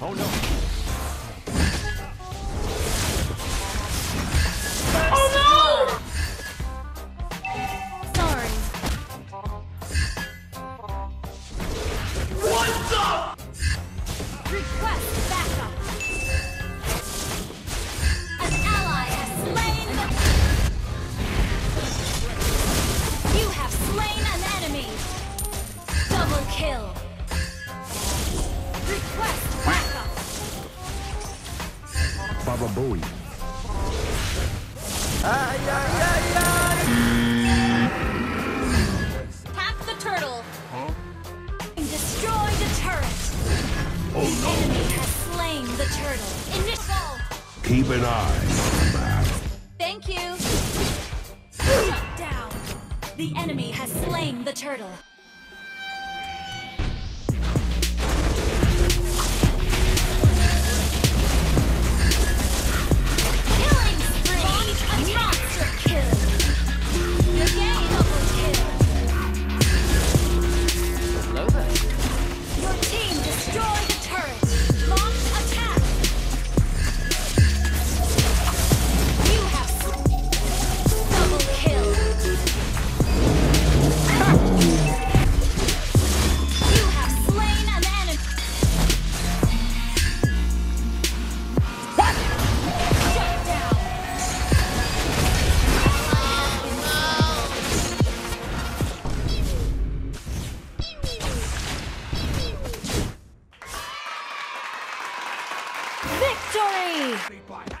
Oh no. Oh no! Sorry. Request backup. An ally has slain the... You have slain an enemy. Double kill. Request Ay, ay, ay, ay! The turtle! Huh? Destroy the turret! Oh the no! enemy has slain the turtle! Initial! Keep an eye on. Thank you! Shut down! The enemy has slain the turtle! victory!